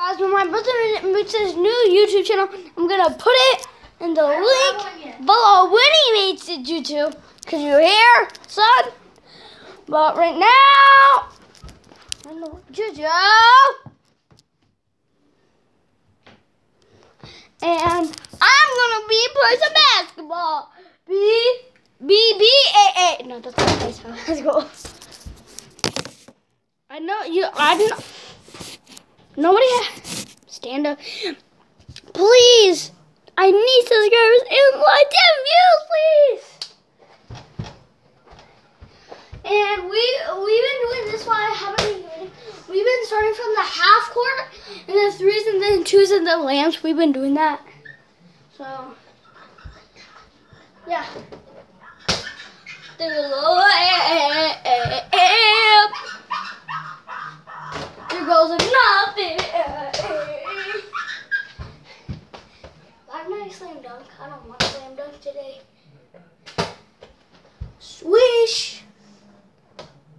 Guys, when my brother makes his new YouTube channel, I'm gonna put it in the link below when he makes it YouTube. Cause you're here, son. But right now, I know Juju. And I'm gonna be playing some basketball. B B B A A. No, that's not baseball. Let's go. I know you. I didn't. Nobody has. Stand up. Please. I need subscribers and like 10 views, please. And we we've been doing this while I haven't been. We've been starting from the half court and then threes and then twos and the lamps. We've been doing that. So yeah. There goes Slam dunk. I don't want slam dunk today. Swish.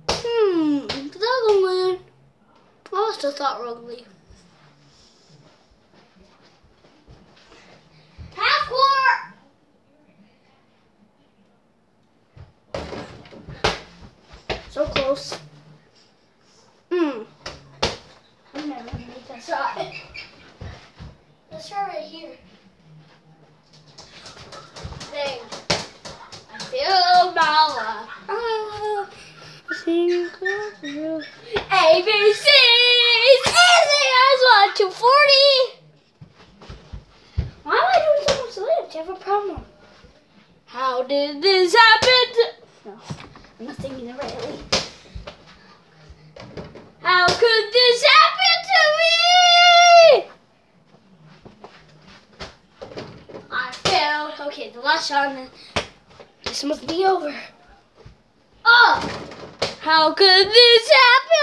Hmm. That go in? I must have thought wrongly. Half court. So close. Hmm. I'm never gonna make that shot. Let's try right here. Dang. I feel my life. Oh, sing A B C easy as one two forty. Why am I doing so much lift? Do you have a problem? How did this happen? No, I'm not singing it rightly. How could this happen to me? I failed. Okay, the last shot, this must be over. Oh! How could this happen